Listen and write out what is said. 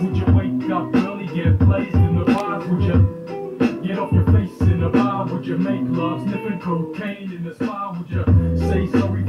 Would you, wake up early, get blazed in the bar? Would you. Get off your face in the bar Would you, make love, sniffing cocaine in the spa Would you. Say sorry